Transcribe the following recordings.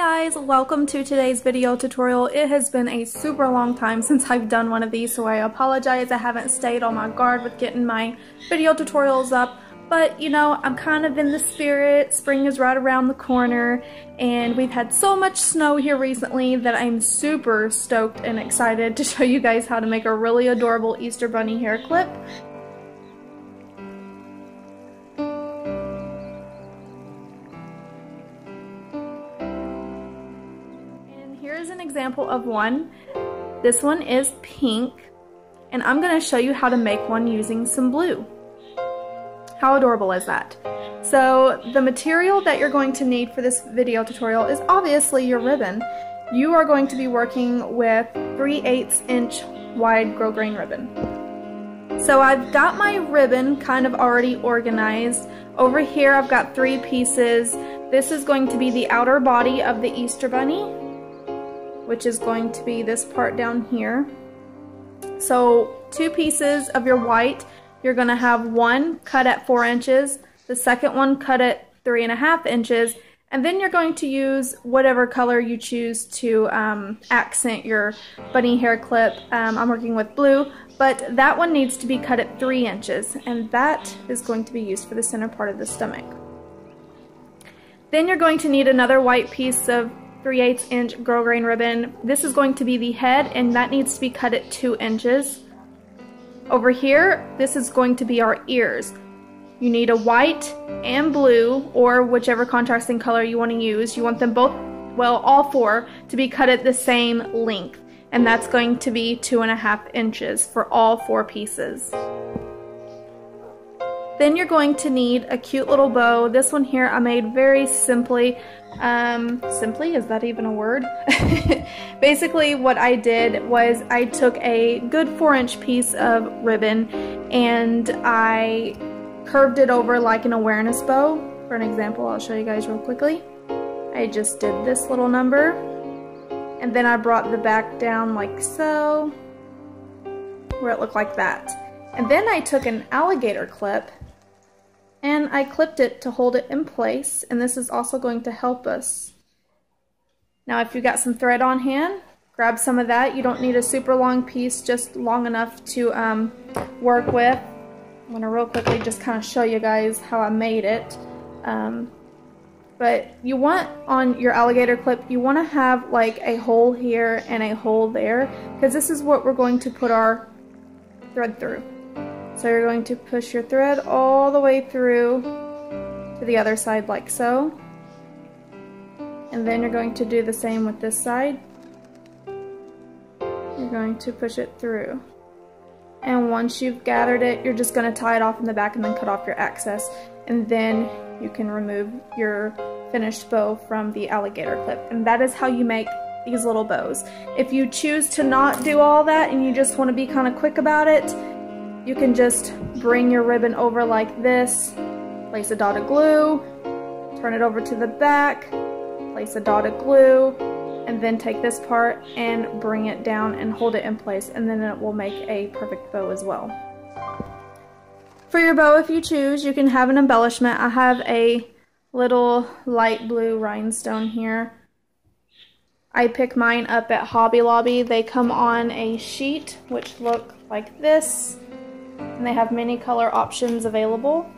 guys, welcome to today's video tutorial. It has been a super long time since I've done one of these, so I apologize I haven't stayed on my guard with getting my video tutorials up. But, you know, I'm kind of in the spirit. Spring is right around the corner, and we've had so much snow here recently that I'm super stoked and excited to show you guys how to make a really adorable Easter Bunny hair clip. Example of one. This one is pink, and I'm going to show you how to make one using some blue. How adorable is that? So the material that you're going to need for this video tutorial is obviously your ribbon. You are going to be working with 3 8 inch wide grosgrain ribbon. So I've got my ribbon kind of already organized. Over here I've got three pieces. This is going to be the outer body of the Easter Bunny which is going to be this part down here. So two pieces of your white, you're going to have one cut at four inches, the second one cut at three and a half inches, and then you're going to use whatever color you choose to um, accent your bunny hair clip. Um, I'm working with blue, but that one needs to be cut at three inches, and that is going to be used for the center part of the stomach. Then you're going to need another white piece of 3 8 inch grosgrain ribbon. This is going to be the head and that needs to be cut at 2 inches. Over here, this is going to be our ears. You need a white and blue or whichever contrasting color you want to use. You want them both, well all four, to be cut at the same length and that's going to be two and a half inches for all four pieces. Then you're going to need a cute little bow. This one here I made very simply. Um, simply, is that even a word? Basically what I did was I took a good four inch piece of ribbon and I curved it over like an awareness bow. For an example, I'll show you guys real quickly. I just did this little number and then I brought the back down like so where it looked like that. And then I took an alligator clip and I clipped it to hold it in place and this is also going to help us. Now if you've got some thread on hand, grab some of that. You don't need a super long piece, just long enough to um, work with. I'm going to real quickly just kind of show you guys how I made it. Um, but you want on your alligator clip, you want to have like a hole here and a hole there because this is what we're going to put our thread through. So you're going to push your thread all the way through to the other side like so. And then you're going to do the same with this side. You're going to push it through. And once you've gathered it, you're just going to tie it off in the back and then cut off your excess. And then you can remove your finished bow from the alligator clip. And that is how you make these little bows. If you choose to not do all that and you just want to be kind of quick about it, you can just bring your ribbon over like this, place a dot of glue, turn it over to the back, place a dot of glue, and then take this part and bring it down and hold it in place and then it will make a perfect bow as well. For your bow, if you choose, you can have an embellishment. I have a little light blue rhinestone here. I pick mine up at Hobby Lobby. They come on a sheet which look like this and they have many color options available.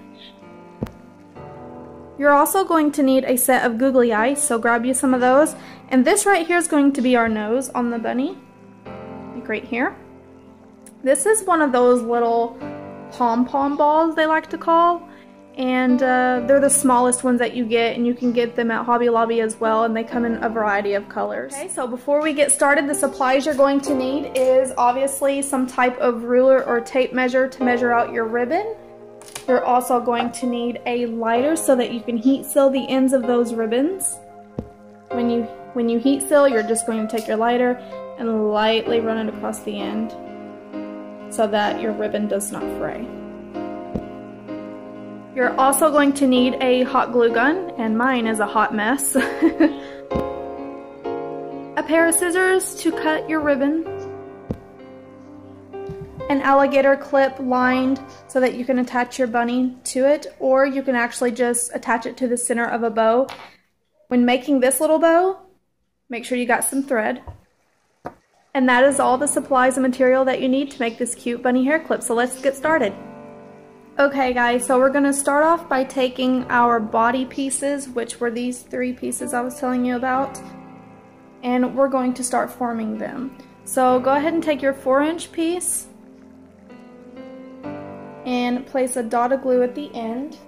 You're also going to need a set of googly eyes, so grab you some of those. And this right here is going to be our nose on the bunny, like right here. This is one of those little pom-pom balls they like to call and uh, they're the smallest ones that you get and you can get them at Hobby Lobby as well and they come in a variety of colors. Okay, so before we get started the supplies you're going to need is obviously some type of ruler or tape measure to measure out your ribbon. You're also going to need a lighter so that you can heat seal the ends of those ribbons. When you, when you heat seal you're just going to take your lighter and lightly run it across the end so that your ribbon does not fray. You're also going to need a hot glue gun, and mine is a hot mess. a pair of scissors to cut your ribbon. An alligator clip lined so that you can attach your bunny to it, or you can actually just attach it to the center of a bow. When making this little bow, Make sure you got some thread. And that is all the supplies and material that you need to make this cute bunny hair clip. So let's get started. Okay guys, so we're going to start off by taking our body pieces, which were these three pieces I was telling you about, and we're going to start forming them. So go ahead and take your 4 inch piece and place a dot of glue at the end.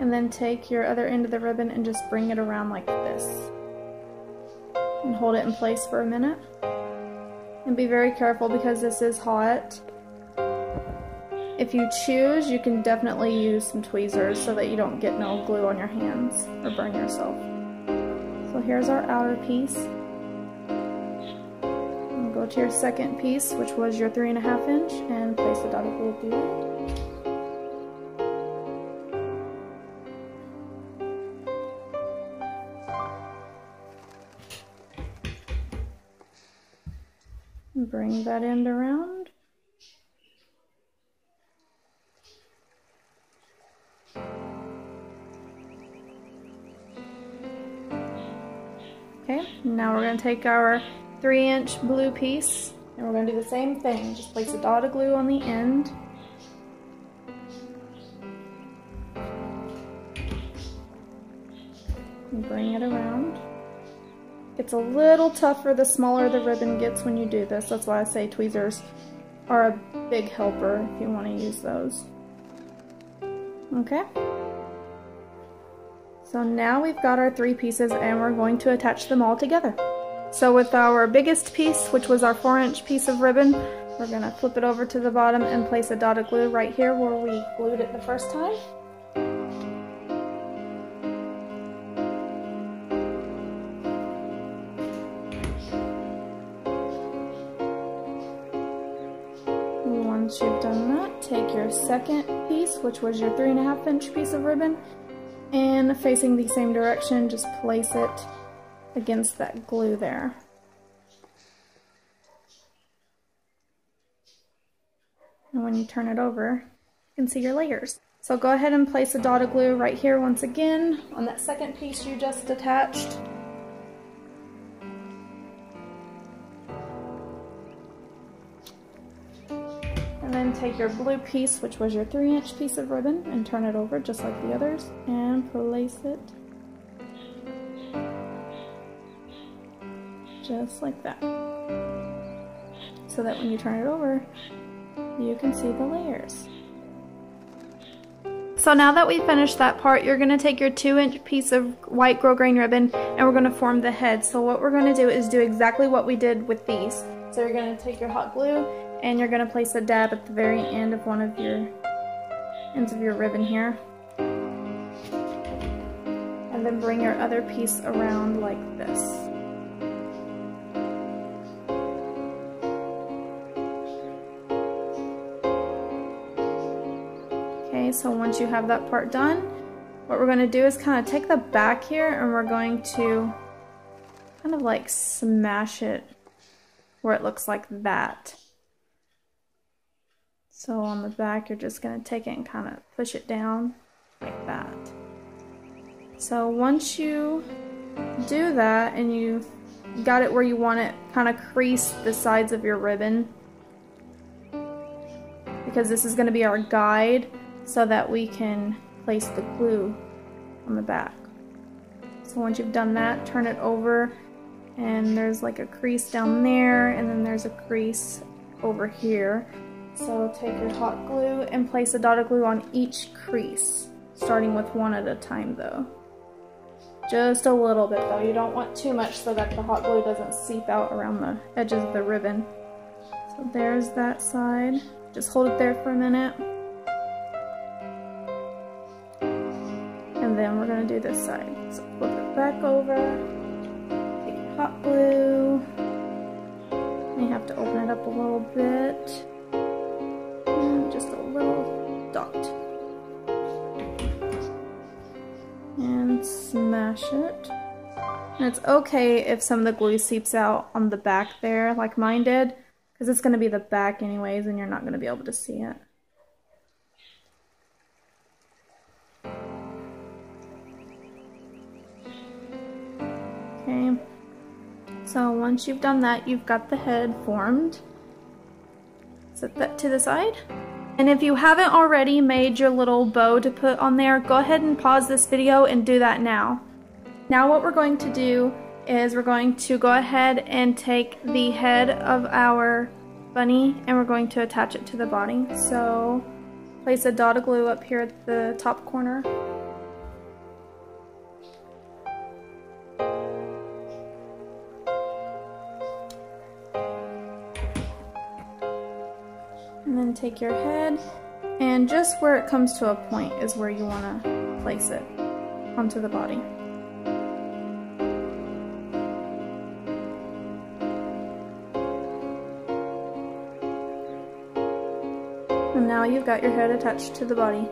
And then take your other end of the ribbon and just bring it around like this. And hold it in place for a minute. And be very careful because this is hot. If you choose, you can definitely use some tweezers so that you don't get no glue on your hands or burn yourself. So here's our outer piece. And go to your second piece, which was your three and a half inch, and place a dot of glue through. That end around. Okay, now we're going to take our 3 inch blue piece and we're going to do the same thing. Just place a dot of glue on the end. And bring it around. It's a little tougher the smaller the ribbon gets when you do this. That's why I say tweezers are a big helper if you want to use those. Okay. So now we've got our three pieces and we're going to attach them all together. So with our biggest piece, which was our four inch piece of ribbon, we're gonna flip it over to the bottom and place a dot of glue right here where we glued it the first time. Second piece, which was your three and a half inch piece of ribbon, and facing the same direction, just place it against that glue there. And when you turn it over, you can see your layers. So go ahead and place a dot of glue right here once again on that second piece you just attached. Take your blue piece, which was your three inch piece of ribbon, and turn it over just like the others, and place it just like that. So that when you turn it over, you can see the layers. So now that we finished that part, you're going to take your 2 inch piece of white grosgrain ribbon and we're going to form the head. So what we're going to do is do exactly what we did with these. So you're going to take your hot glue and you're going to place a dab at the very end of one of your ends of your ribbon here. And then bring your other piece around like this. Okay, so once you have that part done, what we're going to do is kind of take the back here and we're going to kind of like smash it where it looks like that. So on the back, you're just going to take it and kind of push it down like that. So once you do that and you got it where you want it, kind of crease the sides of your ribbon because this is going to be our guide so that we can place the glue on the back. So once you've done that, turn it over and there's like a crease down there and then there's a crease over here. So take your hot glue and place a dot of glue on each crease, starting with one at a time though. Just a little bit though, you don't want too much so that the hot glue doesn't seep out around the edges of the ribbon. So there's that side. Just hold it there for a minute. And then we're gonna do this side. So flip it back over, hot glue. You have to open it up a little bit And just a little dot. And smash it. And it's okay if some of the glue seeps out on the back there, like mine did, because it's going to be the back anyways, and you're not going to be able to see it. So once you've done that, you've got the head formed. Set that to the side. And if you haven't already made your little bow to put on there, go ahead and pause this video and do that now. Now what we're going to do is we're going to go ahead and take the head of our bunny and we're going to attach it to the body. So place a dot of glue up here at the top corner. Take your head and just where it comes to a point is where you want to place it onto the body. And now you've got your head attached to the body.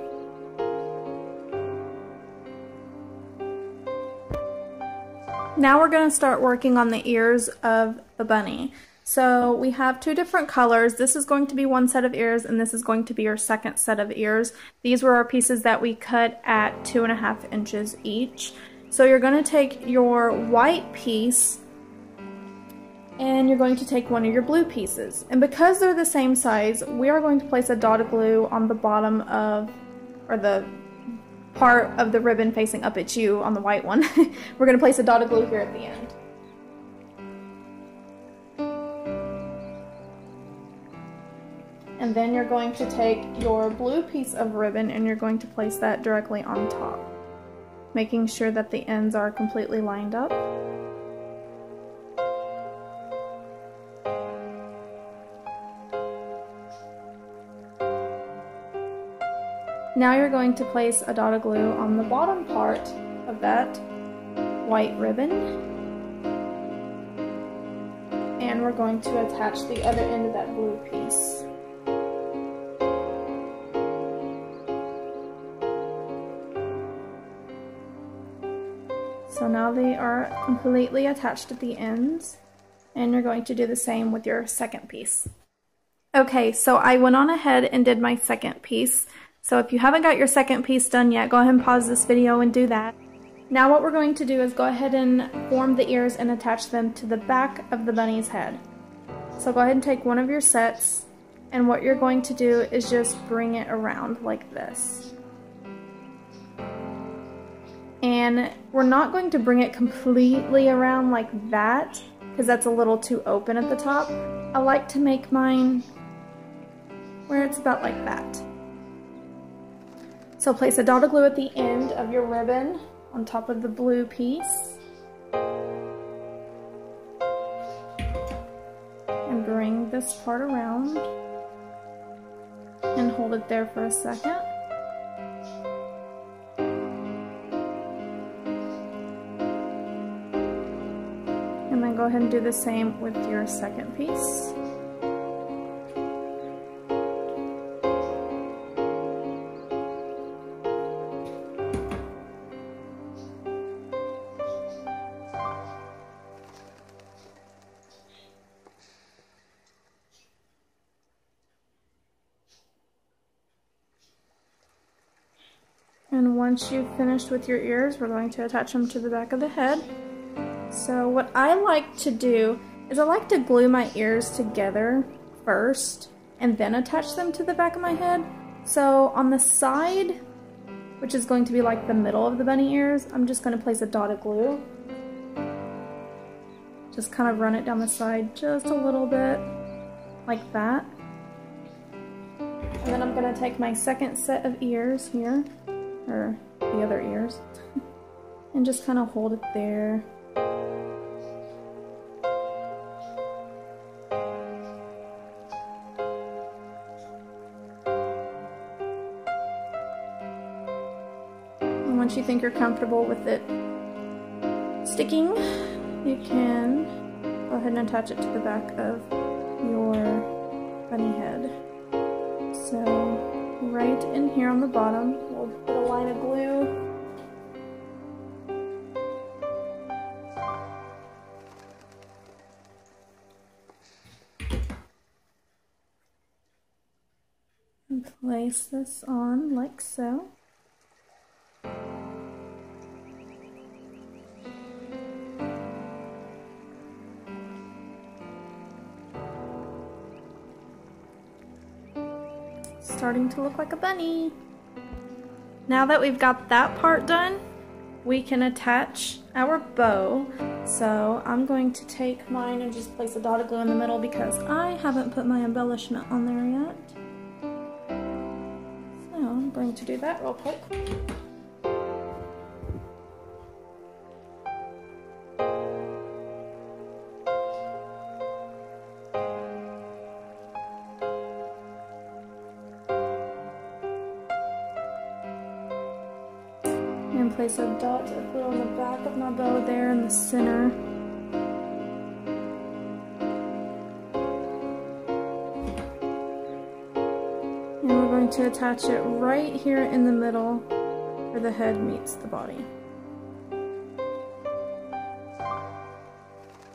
Now we're going to start working on the ears of the bunny. So we have two different colors. This is going to be one set of ears and this is going to be your second set of ears. These were our pieces that we cut at two and a half inches each. So you're going to take your white piece and you're going to take one of your blue pieces. And because they're the same size, we are going to place a dot of glue on the bottom of, or the part of the ribbon facing up at you on the white one. We're going to place a dot of glue here at the end. And then you're going to take your blue piece of ribbon and you're going to place that directly on top, making sure that the ends are completely lined up. Now you're going to place a dot of glue on the bottom part of that white ribbon. And we're going to attach the other end of that blue piece. So now they are completely attached at the ends. And you're going to do the same with your second piece. Okay, so I went on ahead and did my second piece. So if you haven't got your second piece done yet, go ahead and pause this video and do that. Now what we're going to do is go ahead and form the ears and attach them to the back of the bunny's head. So go ahead and take one of your sets and what you're going to do is just bring it around like this. And we're not going to bring it completely around like that because that's a little too open at the top. I like to make mine where it's about like that. So place a dot of glue at the end of your ribbon on top of the blue piece. And bring this part around and hold it there for a second. Go ahead and do the same with your second piece. And once you've finished with your ears, we're going to attach them to the back of the head. So what I like to do is I like to glue my ears together first and then attach them to the back of my head. So on the side, which is going to be like the middle of the bunny ears, I'm just going to place a dot of glue. Just kind of run it down the side just a little bit, like that. And then I'm going to take my second set of ears here or the other ears, and just kind of hold it there. You think you're comfortable with it sticking, you can go ahead and attach it to the back of your bunny head. So right in here on the bottom, we'll put a line of glue. And place this on like so. Starting to look like a bunny. Now that we've got that part done, we can attach our bow. So I'm going to take mine and just place a dot of glue in the middle because I haven't put my embellishment on there yet. So I'm going to do that real quick. A dot on the back of my bow there in the center. And we're going to attach it right here in the middle where the head meets the body.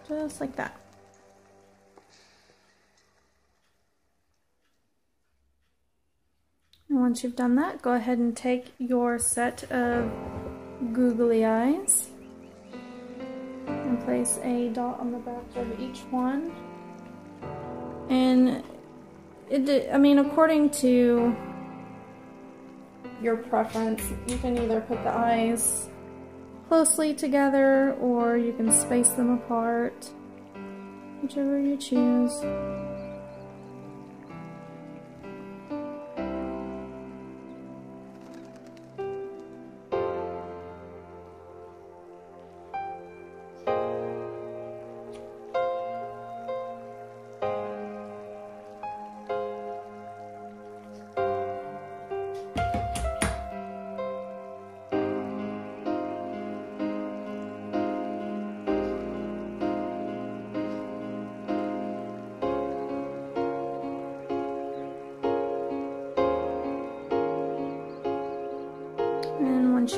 Just like that. And once you've done that, go ahead and take your set of googly eyes and place a dot on the back of each one. And it, I mean, according to your preference, you can either put the eyes closely together or you can space them apart, whichever you choose.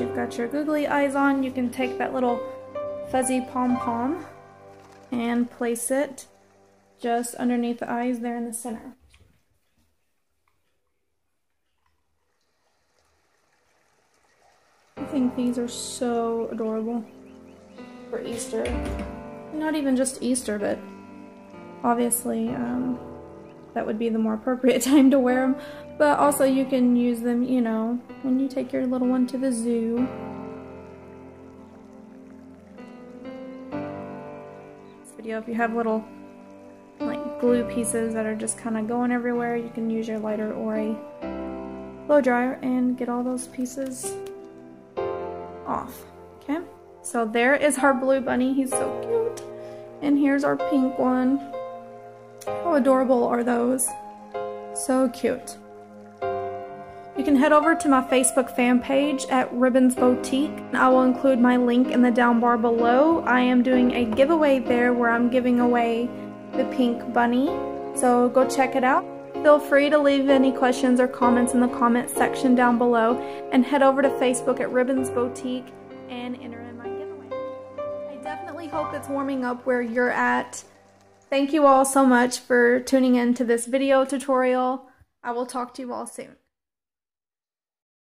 You've got your googly eyes on, you can take that little fuzzy pom-pom and place it just underneath the eyes there in the center. I think these are so adorable for Easter. Not even just Easter, but obviously um, that would be the more appropriate time to wear them. But also you can use them, you know, when you take your little one to the zoo. This video, if you have little like glue pieces that are just kind of going everywhere, you can use your lighter or a blow dryer and get all those pieces off. Okay, so there is our blue bunny. He's so cute. And here's our pink one. How adorable are those? So cute. You can head over to my Facebook fan page at Ribbons Bowtique. I will include my link in the down bar below. I am doing a giveaway there where I'm giving away the pink bunny. So go check it out. Feel free to leave any questions or comments in the comment section down below and head over to Facebook at Ribbons Bowtique and enter in my giveaway. I definitely hope it's warming up where you're at. Thank you all so much for tuning in to this video tutorial. I will talk to you all soon.